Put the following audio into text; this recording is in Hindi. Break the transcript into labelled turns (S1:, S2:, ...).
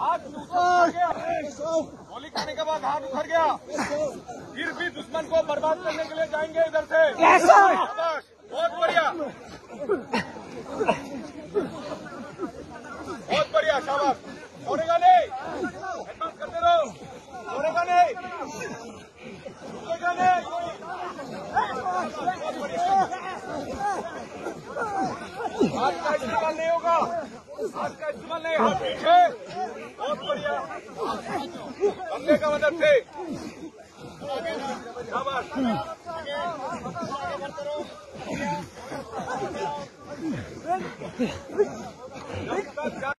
S1: हाथ उतर गया। गोली खाने के बाद हाथ उतर गया। फिर भी दुश्मन को बर्बाद करने के लिए जाएँगे इधर से। बहुत बढ़िया। बहुत बढ़िया शाबाश। छोड़ेगा नहीं। करते रहो। छोड़ेगा नहीं। रुकेगा नहीं बहुत बढ़िया हाथ का इस्तेमाल नहीं। होगा हाथ का इस्तेमाल नहीं हाथ पीछे बहुत बढ़िया हमने का मदद शाबाश